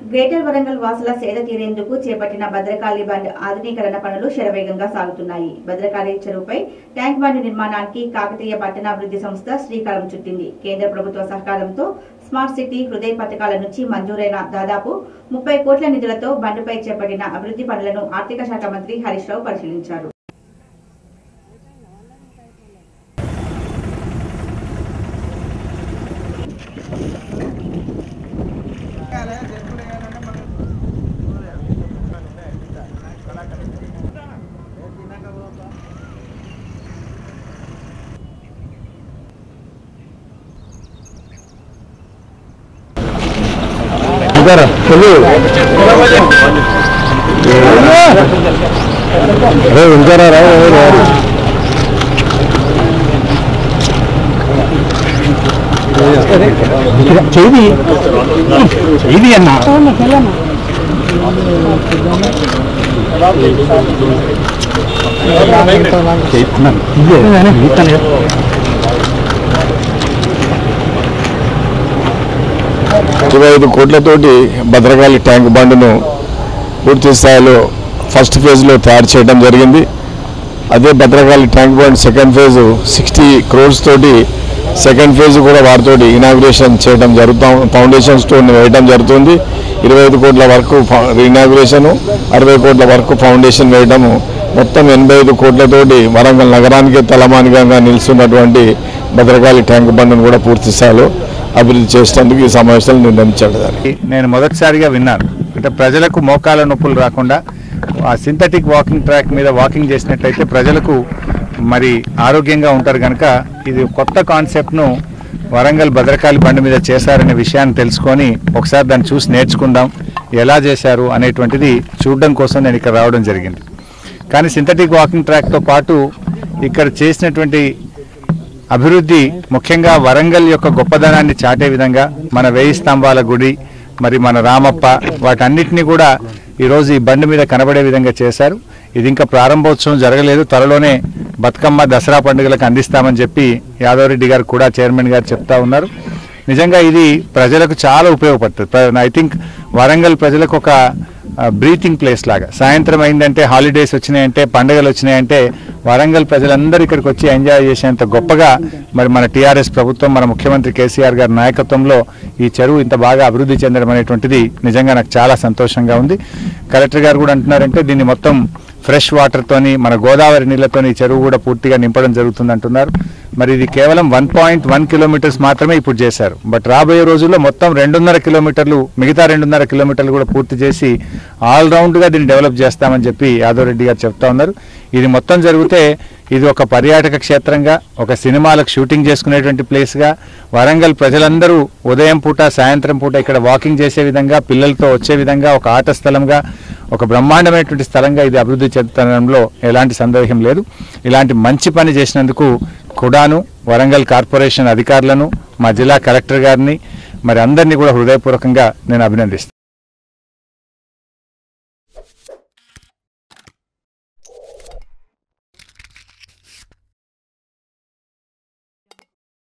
Greater Warangal వాసుల సేద తీరేందుకు చేపట్టిన భద్రకాళి బండ్ ఆధునీకరణ పనులు శరవేగంగా సాగుతున్నాయి. భద్రకాళి చెరువుపై ట్యాంక్ బండ్ నిర్మాణానికి కాకతీయ పట్టణాభివృద్ధి సంస్థ శ్రీకారం చుట్టింది. కేంద్ర ప్రభుత్వ సహకారంతో స్మార్ట్ సిటీ హృదయ పథకాల నుంచి మంజూరైన దాదాపు ముప్పై కోట్ల నిధులతో బండ్పై చేపట్టిన అభివృద్ధి పనులను ఆర్థిక శాఖ మంత్రి హరీష్ రావు పరిశీలించారు. Gara, hello. Hey, Gara, Rao, Rao, Rao. ചെയ്തി ചെയ്തി എന്നാ ചെയ്തി ఇరవై ఐదు కోట్లతోటి భద్రకాళి ట్యాంక్ బండ్ను పూర్తి స్థాయిలో ఫస్ట్ ఫేజ్లో తయారు చేయడం జరిగింది. అదే Bhadrakali tank bund second phase sixty crores తోటి సెకండ్ ఫేజ్ కూడా వారితోటి ఇనాగ్రేషన్ చేయడం జరుగుతాం ఫౌండేషన్ స్టోన్ వేయడం జరుగుతుంది. ఇరవై ఐదు కోట్ల వరకు ఇనాగ్రేషను అరవై కోట్ల వరకు ఫౌండేషన్ వేయడము మొత్తం ఎనభై ఐదు కోట్లతోటి వరంగల్ నగరానికి తలమానికంగా నిలుస్తున్నటువంటి భద్రకాళి ట్యాంక్ బండ్ను కూడా పూర్తి స్థాయిలో అభివృద్ధి చేసినందుకు ఈ సమావేశాలు నిర్ణయించాడు నేను మొదటిసారిగా విన్నాను. అంటే ప్రజలకు మోకాల నొప్పులు రాకుండా ఆ సింథటిక్ వాకింగ్ ట్రాక్ మీద వాకింగ్ చేసినట్లయితే ప్రజలకు మరి ఆరోగ్యంగా ఉంటారు కనుక ఇది కొత్త కాన్సెప్ట్ను వరంగల్ భద్రకాళి బండి మీద చేశారనే విషయాన్ని తెలుసుకొని ఒకసారి దాన్ని చూసి నేర్చుకుందాం ఎలా చేశారు అనేటువంటిది చూడడం కోసం నేను ఇక్కడ రావడం జరిగింది. కానీ సింథటిక్ వాకింగ్ ట్రాక్తో పాటు ఇక్కడ చేసినటువంటి అభివృద్ధి ముఖ్యంగా వరంగల్ యొక్క గొప్పదనాన్ని చాటే విధంగా మన వేయి స్తంభాల గుడి మరి మన రామప్ప వాటన్నిటిని కూడా ఈరోజు ఈ బండి మీద కనబడే విధంగా చేశారు. ఇది ఇంకా ప్రారంభోత్సవం జరగలేదు. త్వరలోనే బతుకమ్మ దసరా పండుగలకు అందిస్తామని చెప్పి యాదవరెడ్డి గారు కూడా చైర్మన్ గారు చెప్తా ఉన్నారు. నిజంగా ఇది ప్రజలకు చాలా ఉపయోగపడుతుంది. ఐ థింక్ వరంగల్ ప్రజలకు ఒక బ్రీతింగ్ ప్లేస్ లాగా. సాయంత్రం అయిందంటే హాలిడేస్ వచ్చినాయంటే పండుగలు వచ్చినాయంటే వరంగల్ ప్రజలందరూ ఇక్కడికి వచ్చి ఎంజాయ్ చేసేంత గొప్పగా మరి మన టీఆర్ఎస్ ప్రభుత్వం మన ముఖ్యమంత్రి కేసీఆర్ గారి నాయకత్వంలో ఈ చెరువు ఇంత బాగా అభివృద్ధి చెందడం అనేటువంటిది నిజంగా నాకు చాలా సంతోషంగా ఉంది. కలెక్టర్ గారు కూడా అంటున్నారంటే దీన్ని మొత్తం ఫ్రెష్ వాటర్తోని మన గోదావరి నీళ్ళతోని చెరువు కూడా పూర్తిగా నింపడం జరుగుతుంది అంటున్నారు. మరి ఇది కేవలం వన్ పాయింట్ వన్ కిలోమీటర్స్ మాత్రమే ఇప్పుడు చేశారు. బట్ రాబోయే రోజుల్లో మొత్తం రెండున్నర కిలోమీటర్లు మిగతా రెండున్నర కిలోమీటర్లు కూడా పూర్తి చేసి ఆల్ రౌండ్గా దీన్ని డెవలప్ చేస్తామని చెప్పి యాదవ్ రెడ్డి గారు చెప్తా ఉన్నారు. ఇది మొత్తం జరిగితే ఇది ఒక పర్యాటక క్షేత్రంగా ఒక సినిమాలకు షూటింగ్ చేసుకునేటువంటి ప్లేస్గా వరంగల్ ప్రజలందరూ ఉదయం పూట సాయంత్రం పూట ఇక్కడ వాకింగ్ చేసే విధంగా పిల్లలతో వచ్చే విధంగా ఒక ఆట స్థలంగా ఒక బ్రహ్మాండమైనటువంటి స్థలంగా ఇది అభివృద్ధి చెందడంలో ఎలాంటి సందేహం లేదు. ఇలాంటి మంచి పని చేసినందుకు కుడాను వరంగల్ కార్పొరేషన్ అధికారులను మా జిల్లా కలెక్టర్ గారిని మరి అందరినీ కూడా హృదయపూర్వకంగా నేను అభినందిస్తాను